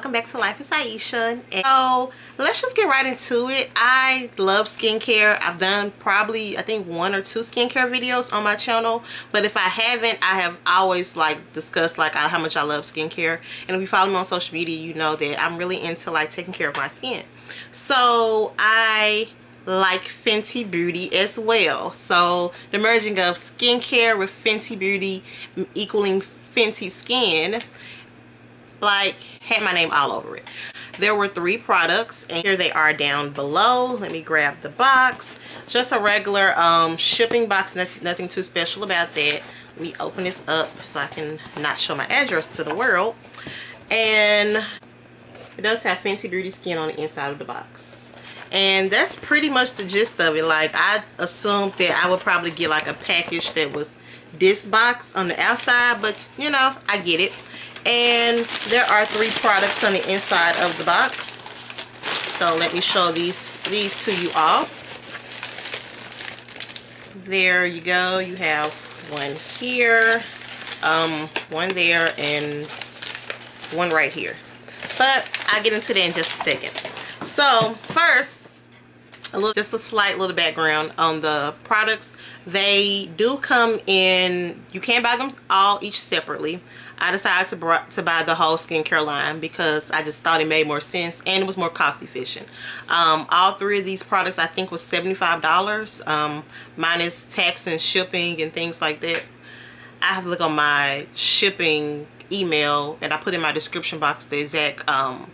welcome back to Life as Aisha. And so let's just get right into it. I love skincare. I've done probably i think one or two skincare videos on my channel. But if i haven't i have always like discussed like how much i love skincare. And if you follow me on social media you know that i'm really into like taking care of my skin. So i like Fenty Beauty as well. So the merging of skincare with Fenty Beauty equaling Fenty Skin like had my name all over it. There were three products and here they are down below. Let me grab the box. Just a regular um, shipping box nothing, nothing too special about that. Let me open this up so I can not show my address to the world. And it does have Fenty Beauty Skin on the inside of the box. And that's pretty much the gist of it. Like I assumed that I would probably get like a package that was this box on the outside but you know I get it and there are three products on the inside of the box. So let me show these these to you all. There you go. You have one here um one there and one right here. But I'll get into that in just a second. So first a little just a slight little background on the products. They do come in you can buy them all each separately I decided to, to buy the whole skincare line because I just thought it made more sense and it was more cost efficient. Um, all three of these products I think was $75 um, minus tax and shipping and things like that. I have to look on my shipping email and I put in my description box the exact um,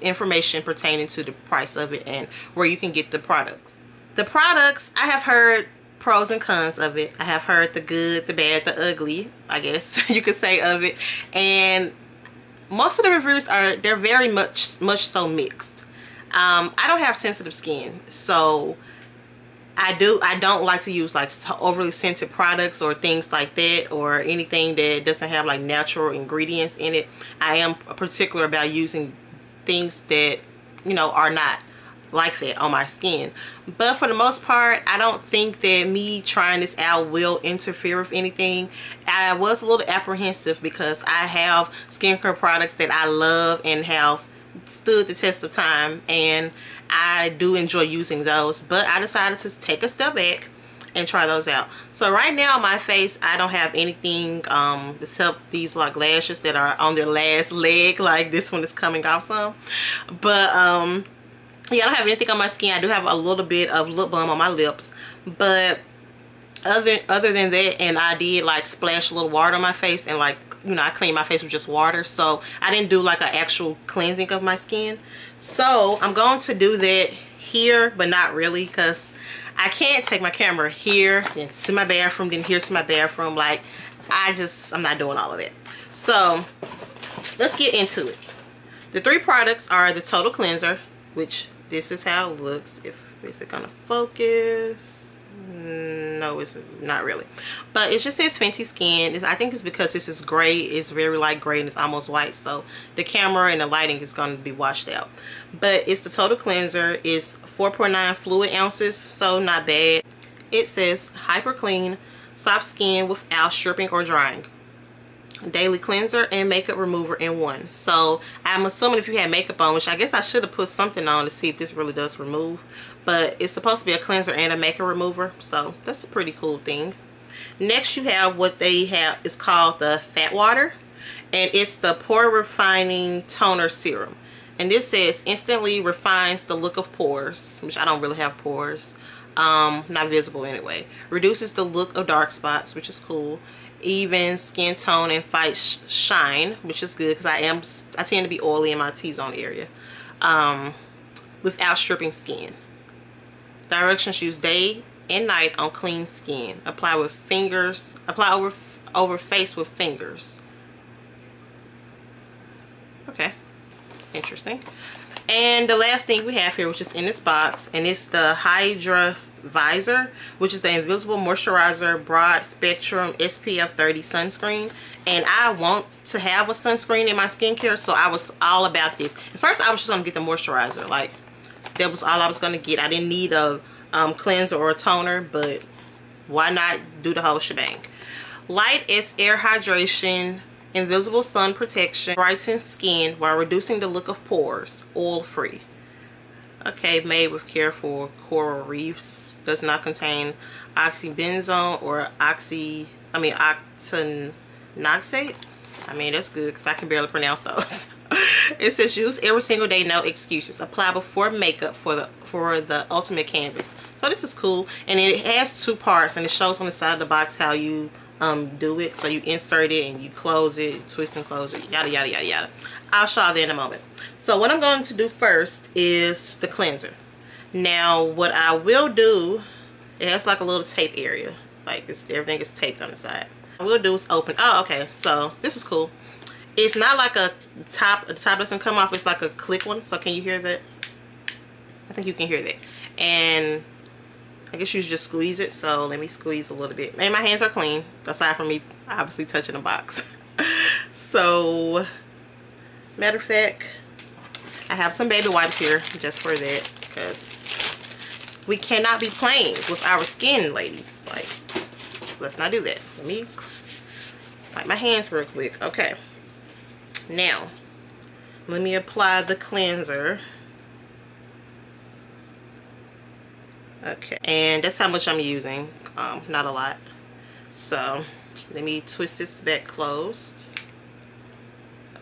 information pertaining to the price of it and where you can get the products. The products I have heard pros and cons of it. I have heard the good, the bad, the ugly, I guess you could say of it. And most of the reviews are, they're very much, much so mixed. Um, I don't have sensitive skin, so I do, I don't like to use like overly scented products or things like that or anything that doesn't have like natural ingredients in it. I am particular about using things that, you know, are not like that on my skin. But for the most part i don't think that me trying this out will interfere with anything. I was a little apprehensive because i have skincare products that i love and have stood the test of time and i do enjoy using those but i decided to take a step back and try those out. So right now my face i don't have anything um except these like lashes that are on their last leg like this one is coming off some. But um yeah i don't have anything on my skin. I do have a little bit of lip balm on my lips. But other other than that and i did like splash a little water on my face and like you know i clean my face with just water. So i didn't do like an actual cleansing of my skin. So i'm going to do that here but not really because i can't take my camera here and to my bathroom then here to my bathroom. Like i just i'm not doing all of it so let's get into it. The three products are the total cleanser which this is how it looks. If is it gonna focus? No it's not really. But it just says Fenty skin. It's, I think it's because this is gray. It's very light gray and it's almost white. So the camera and the lighting is going to be washed out. But it's the total cleanser. It's 4.9 fluid ounces so not bad. It says hyper clean soft skin without stripping or drying daily cleanser and makeup remover in one. So i'm assuming if you had makeup on which i guess i should have put something on to see if this really does remove but it's supposed to be a cleanser and a makeup remover so that's a pretty cool thing. Next you have what they have is called the fat water and it's the pore refining toner serum. And this says instantly refines the look of pores which i don't really have pores um not visible anyway. Reduces the look of dark spots which is cool even skin tone and fight shine which is good because I am I tend to be oily in my T-zone area um, without stripping skin. Directions use day and night on clean skin. Apply with fingers apply over over face with fingers. Okay. Interesting. And the last thing we have here which is in this box and it's the hydra visor which is the invisible moisturizer broad spectrum spf 30 sunscreen. And i want to have a sunscreen in my skincare so i was all about this. At first i was just gonna get the moisturizer like that was all i was gonna get. I didn't need a um, cleanser or a toner but why not do the whole shebang? Light is air hydration invisible sun protection, brightens skin while reducing the look of pores, oil free. Okay, made with care for coral reefs. Does not contain oxybenzone or oxy, I mean octinoxate. I mean, that's good because I can barely pronounce those. it says use every single day, no excuses. Apply before makeup for the for the ultimate canvas. So this is cool. And it has two parts and it shows on the side of the box how you um, do it. So you insert it and you close it, twist and close it, yada, yada, yada, yada. I'll show you that in a moment. So what I'm going to do first is the cleanser. Now what I will do, it has like a little tape area. Like it's, everything is taped on the side. What we'll do is open, oh okay, so this is cool. It's not like a top, the top doesn't come off, it's like a click one. So can you hear that? I think you can hear that. And I guess you should just squeeze it. So let me squeeze a little bit. And my hands are clean, aside from me obviously touching the box. so, matter of fact, I have some baby wipes here just for that. Because we cannot be playing with our skin, ladies. Like, let's not do that. Let me wipe my hands real quick. Okay. Now, let me apply the cleanser. Okay and that's how much I'm using um, not a lot. So let me twist this back closed.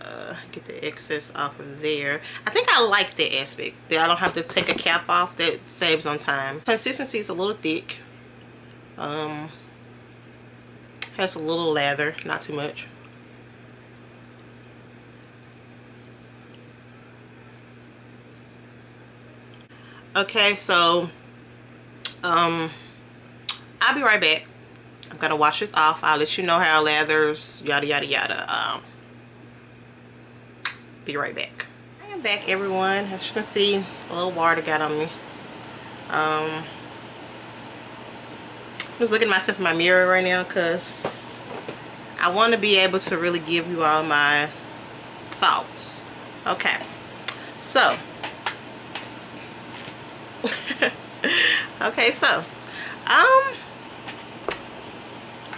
Uh, get the excess off of there. I think I like the aspect that I don't have to take a cap off that saves on time. Consistency is a little thick. Um, has a little lather not too much. Okay so um i'll be right back. I'm gonna wash this off. I'll let you know how it lathers yada yada yada. Um be right back. I am back everyone. As you can see a little water got on me. Um I'm just looking at myself in my mirror right now because I want to be able to really give you all my thoughts. Okay. So okay so um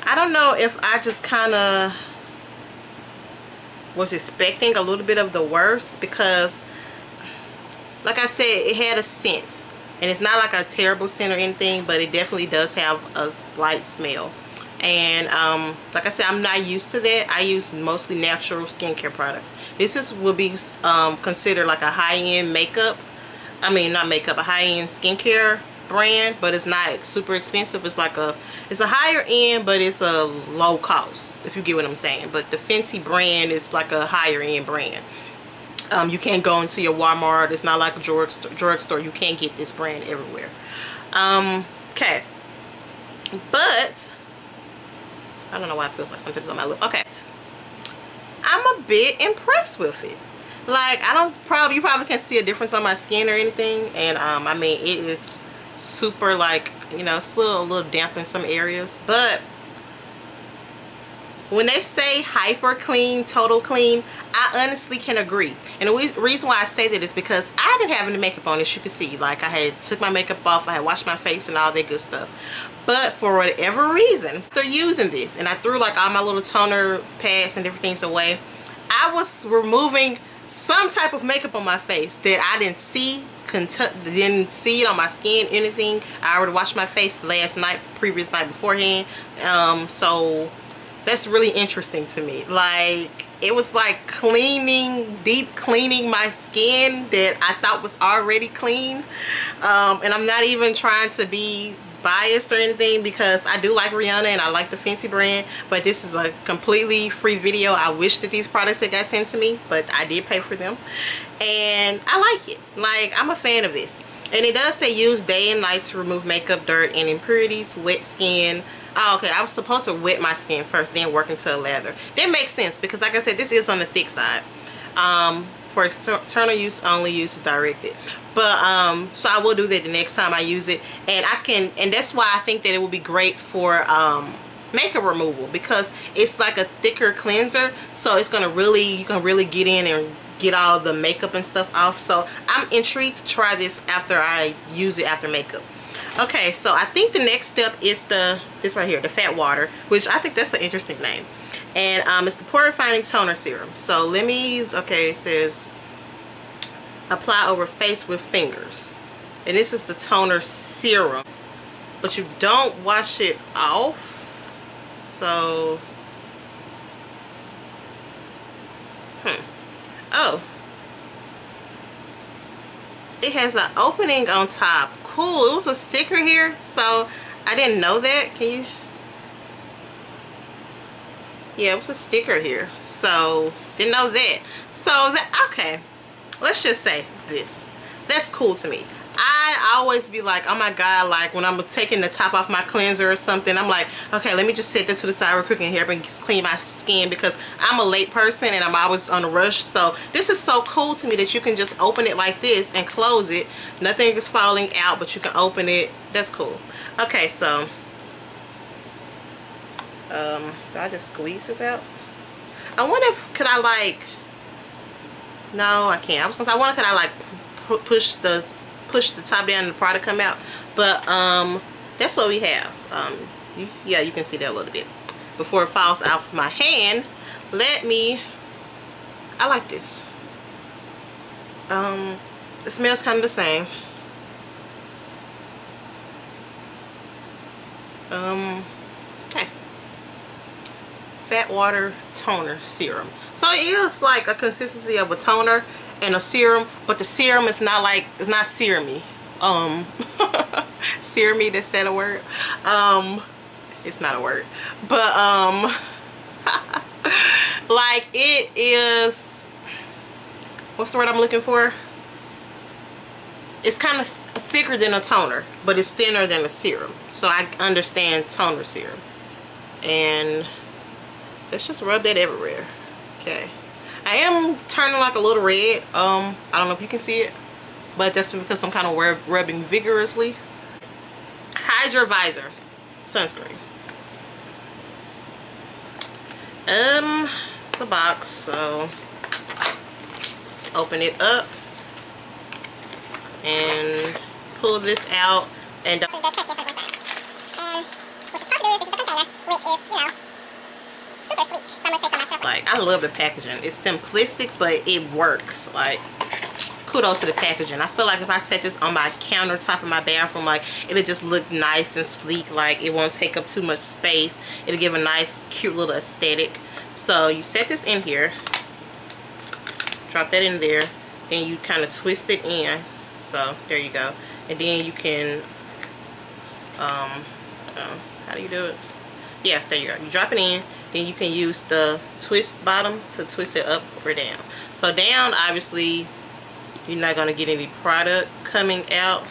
I don't know if I just kind of was expecting a little bit of the worst because like I said it had a scent. And it's not like a terrible scent or anything but it definitely does have a slight smell. And um, like I said I'm not used to that. I use mostly natural skincare products. This is will be um, considered like a high-end makeup I mean not makeup a high-end skincare brand but it's not super expensive. It's like a it's a higher end but it's a low cost if you get what I'm saying. But the Fenty brand is like a higher end brand. Um, you can't go into your Walmart. It's not like a drugstore drugstore you can't get this brand everywhere. Um, okay. But I don't know why it feels like something's on my lip. Okay. I'm a bit impressed with it. Like I don't probably you probably can't see a difference on my skin or anything. And um I mean it is super like you know still a little damp in some areas but when they say hyper clean total clean i honestly can agree. And the reason why i say that is because i didn't have any makeup on as you can see. Like i had took my makeup off i had washed my face and all that good stuff. But for whatever reason they're using this. And i threw like all my little toner pads and different things away. I was removing some type of makeup on my face that i didn't see didn't see it on my skin anything. I already washed my face last night previous night beforehand. Um so that's really interesting to me. Like it was like cleaning deep cleaning my skin that i thought was already clean. Um and i'm not even trying to be biased or anything because I do like Rihanna and I like the Fenty brand but this is a completely free video. I wish that these products had got sent to me but I did pay for them. And I like it. Like I'm a fan of this. And it does say use day and night to remove makeup dirt and impurities wet skin. Oh, okay. I was supposed to wet my skin first then work into a lather. That makes sense because like I said this is on the thick side. Um for external use only use is directed. But um so i will do that the next time i use it. And i can and that's why i think that it will be great for um makeup removal because it's like a thicker cleanser. So it's gonna really you can really get in and get all the makeup and stuff off. So i'm intrigued to try this after i use it after makeup. Okay so i think the next step is the this right here the fat water which i think that's an interesting name and um, it's the pore refining toner serum. So let me okay it says apply over face with fingers. And this is the toner serum. But you don't wash it off. So hmm. Oh. It has an opening on top. Cool it was a sticker here so I didn't know that. Can you yeah it was a sticker here. So didn't know that. So that okay. Let's just say this. That's cool to me. I always be like oh my god like when I'm taking the top off my cleanser or something I'm like okay let me just set that to the side real quick and here and clean my skin because I'm a late person and I'm always on a rush. So this is so cool to me that you can just open it like this and close it. Nothing is falling out but you can open it. That's cool. Okay so um do I just squeeze this out? I wonder if could I like no I can't. I was gonna say I wonder could I like push the push the top down and the product come out? But um that's what we have. Um you, yeah you can see that a little bit. Before it falls out of my hand let me I like this. Um it smells kind of the same. Um fat water toner serum. So it is like a consistency of a toner and a serum but the serum is not like it's not serumy. Um serumy that's that a word? Um it's not a word. But um like it is what's the word I'm looking for? It's kind of thicker than a toner but it's thinner than a serum. So I understand toner serum. And let's just rub that everywhere. Okay. I am turning like a little red. Um I don't know if you can see it but that's because I'm kind of rub rubbing vigorously. Hydra Vizor sunscreen. Um it's a box so let's open it up and pull this out and and this is container which is you know super sleek I'm gonna say for myself like I love the packaging. It's simplistic but it works. Like kudos to the packaging. I feel like if I set this on my countertop in my bathroom like it'll just look nice and sleek. Like it won't take up too much space. It'll give a nice cute little aesthetic. So you set this in here. Drop that in there. And you kind of twist it in. So there you go. And then you can um uh, how do you do it? Yeah there you go. You drop it in then you can use the twist bottom to twist it up or down. So down obviously you're not going to get any product coming out.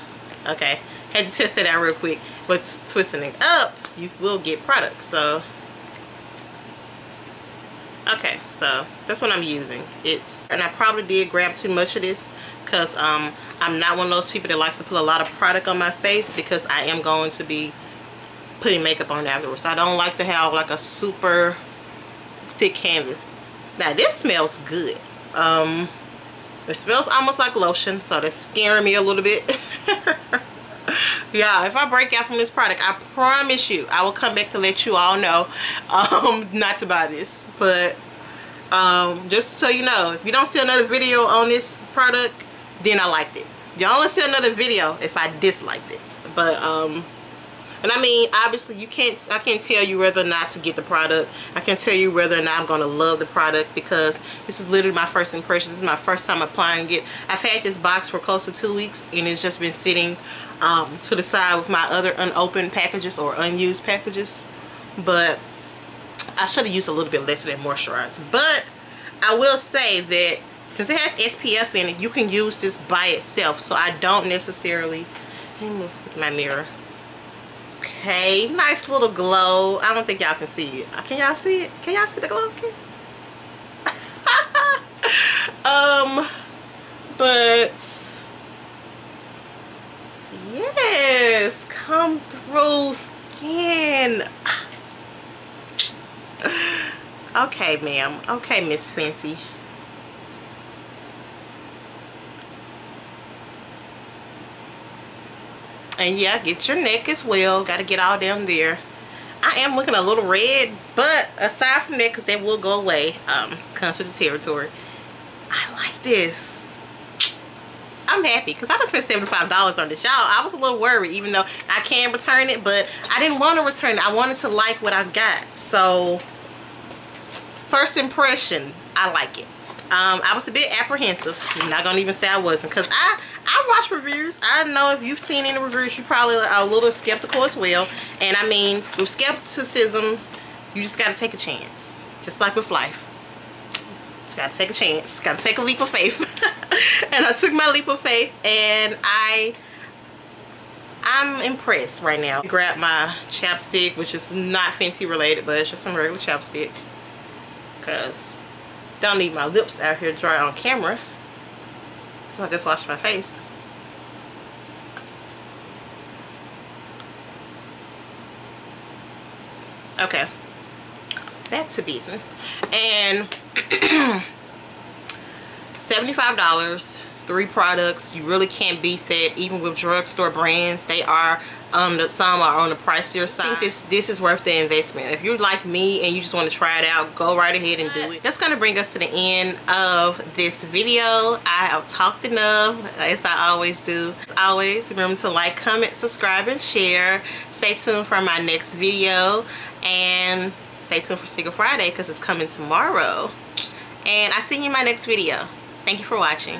Okay had to test it out real quick. But twisting it up you will get product so. Okay so that's what I'm using. It's and I probably did grab too much of this because um, I'm not one of those people that likes to put a lot of product on my face because I am going to be putting makeup on afterwards. I don't like to have like a super thick canvas. Now this smells good. Um, it smells almost like lotion, so that's scaring me a little bit. yeah, if I break out from this product, I promise you, I will come back to let you all know um, not to buy this. But um, just so you know, if you don't see another video on this product, then I liked it. Y'all only see another video if I disliked it. But um and I mean obviously you can't I can't tell you whether or not to get the product. I can't tell you whether or not I'm gonna love the product because this is literally my first impression. This is my first time applying it. I've had this box for close to two weeks and it's just been sitting um, to the side with my other unopened packages or unused packages. But I should have used a little bit less of that moisturizer. But I will say that since it has SPF in it you can use this by itself so I don't necessarily my mirror okay nice little glow. I don't think y'all can see it. Can y'all see it? Can y'all see the glow okay. um but yes come through skin. Okay ma'am. Okay miss fancy and yeah get your neck as well got to get all down there I am looking a little red, but aside from that, because that will go away, um, comes with the territory. I like this. I'm happy because I just spent $75 on this. Y'all, I was a little worried, even though I can return it, but I didn't want to return it. I wanted to like what I got. So, first impression, I like it. Um, I was a bit apprehensive. I'm not gonna even say I wasn't, cause I I watch reviews. I know if you've seen any reviews, you probably are a little skeptical as well. And I mean, with skepticism, you just gotta take a chance, just like with life. You gotta take a chance. Gotta take a leap of faith. and I took my leap of faith, and I I'm impressed right now. Grab my chapstick, which is not Fenty related, but it's just some regular chapstick. Cause don't need my lips out here dry on camera. So I just washed my face. Okay. Back to business. And $75 three products you really can't beat that even with drugstore brands they are um the, some are on the pricier side I think this this is worth the investment. If you're like me and you just want to try it out go right ahead and do it. That's gonna bring us to the end of this video. I have talked enough as I always do. As always remember to like comment subscribe and share. Stay tuned for my next video and stay tuned for Sneaker Friday because it's coming tomorrow. And I see you in my next video. Thank you for watching